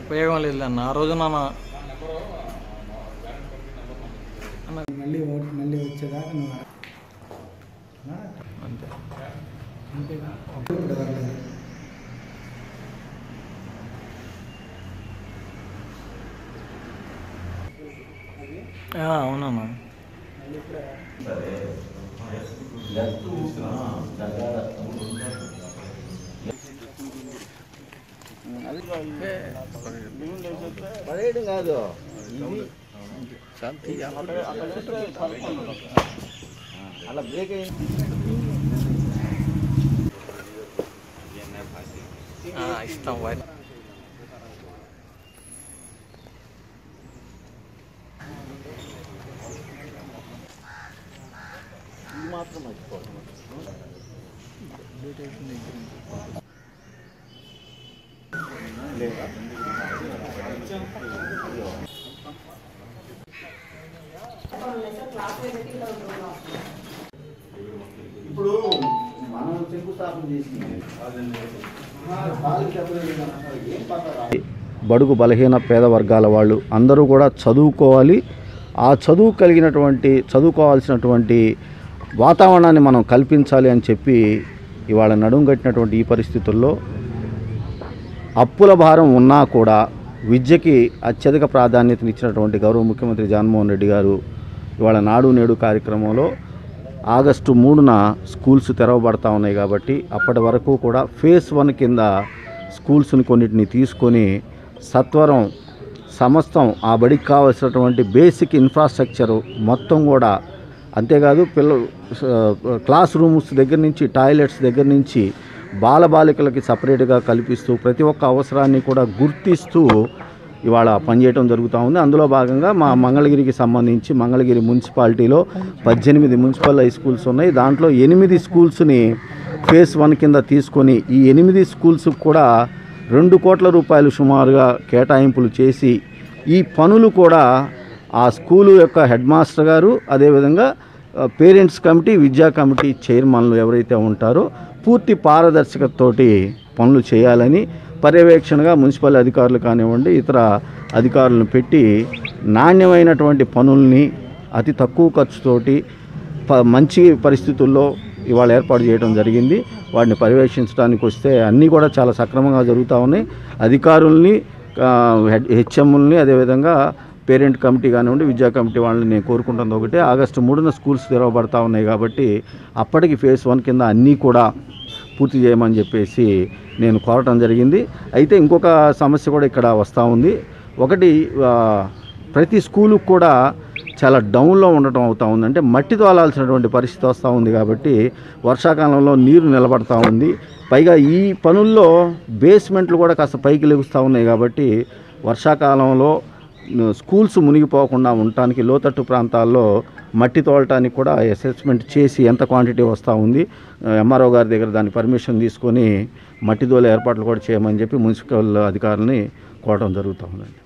ఉపయోగం లేదు అన్న ఆ రోజు నాన్న మళ్ళీ ఓ- మళ్ళీ వచ్చేదాకా నువ్వు ఆ? అంతే అంతేగా ఇప్పుడు పర్లేదు. పడేయడం కాదు అలా బ్రేక్ అయింది ఆ, ఇస్తాం వారి మాత్రం మర్చిపోవడం ఇప్పుడు మనం శంకుస్థాపన చేసింది బడుగు బలహీన పేద వర్గాల వాళ్ళు అందరూ కూడా చదువుకోవాలి. ఆ చదువు కలిగినటువంటి చదువుకోవాల్సినటువంటి వాతావరణాన్ని మనం కల్పించాలి అని చెప్పి ఇవాళ నడుం కట్టినటువంటి ఈ పరిస్థితుల్లో అప్పుల భారం ఉన్నా కూడా విద్యకి అత్యధిక ప్రాధాన్యతనిచ్చినటువంటి గౌరవ ముఖ్యమంత్రి జగన్మోహన్ రెడ్డి గారు ఇవాళ నాడు నేడు కార్యక్రమంలో ఆగస్టు మూడున స్కూల్స్ తెరవబడతా ఉన్నాయి కాబట్టి అప్పటి వరకు కూడా ఫేస్ వన్ కింద స్కూల్స్ని కొన్నిటిని తీసుకొని సత్వరం సమస్తం ఆ బడికి కావాల్సినటువంటి బేసిక్ ఇన్ఫ్రాస్ట్రక్చరు మొత్తం కూడా అంతేకాదు పిల్ల క్లాస్ రూమ్స్ దగ్గర నుంచి టాయిలెట్స్ దగ్గర నుంచి బాలబాలికలకి సపరేట్గా కల్పిస్తూ ప్రతి ఒక్క అవసరాన్ని కూడా గుర్తిస్తూ ఇవాళ పనిచేయడం జరుగుతూ ఉంది. అందులో భాగంగా మా మంగళగిరికి సంబంధించి మంగళగిరి మున్సిపాలిటీలో పద్దెనిమిది మున్సిపల్ హై స్కూల్స్ ఉన్నాయి. దాంట్లో ఎనిమిది స్కూల్స్ని ఫేస్ వన్ కింద తీసుకొని ఈ ఎనిమిది స్కూల్స్కి కూడా రెండు కోట్ల రూపాయలు సుమారుగా కేటాయింపులు చేసి ఈ పనులు కూడా ఆ స్కూలు యొక్క హెడ్ మాస్టర్ గారు అదేవిధంగా పేరెంట్స్ కమిటీ విద్యా కమిటీ చైర్మన్లు ఎవరైతే ఉంటారో పూర్తి పారదర్శకతతోటి పనులు చేయాలని పర్యవేక్షణగా మున్సిపల్ అధికారులు కానివ్వండి ఇతర అధికారులను పెట్టి నాణ్యమైనటువంటి పనుల్ని అతి తక్కువ ఖర్చుతోటి ప- మంచి పరిస్థితుల్లో ఇవాళ ఏర్పాటు చేయడం జరిగింది. వాటిని పర్యవేక్షించడానికి వస్తే అన్నీ కూడా చాలా సక్రమంగా జరుగుతూ ఉన్నాయి. అధికారుల్ని హెచ్ఎంల్ని అదేవిధంగా పేరెంట్ కమిటీ కానివ్వండి విద్యా కమిటీ వాళ్ళని నేను కోరుకుంటుంది ఒకటి. ఆగస్టు మూడున స్కూల్స్ తెరవబడతా ఉన్నాయి కాబట్టి అప్పటికి ఫేజ్ వన్ కింద అన్నీ కూడా పూర్తి చేయమని చెప్పేసి నేను కోరటం జరిగింది. అయితే ఇంకొక సమస్య కూడా ఇక్కడ వస్తూ ఉంది. ఒకటి ప్రతి స్కూలు కూడా చాలా డౌన్లో ఉండటం అవుతూ ఉంది. అంటే మట్టి తోలాల్సినటువంటి పరిస్థితి వస్తూ ఉంది కాబట్టి వర్షాకాలంలో నీరు నిలబడతా ఉంది. పైగా ఈ పనుల్లో బేస్మెంట్లు కూడా కాస్త పైకి లెగుస్తూ ఉన్నాయి కాబట్టి వర్షాకాలంలో స్కూల్స్ మునిగిపోకుండా ఉండటానికి లోతట్టు ప్రాంతాల్లో మట్టి తోలటానికి కూడా అసెస్మెంట్ చేసి ఎంత క్వాంటిటీ వస్తూ ఉంది ఎంఆర్ఓ గారి దగ్గర దాని పర్మిషన్ తీసుకొని మట్టి తోలే ఏర్పాట్లు కూడా చేయమని చెప్పి మున్సిపల్ అధికారులని కోవడం జరుగుతూ ఉందండి.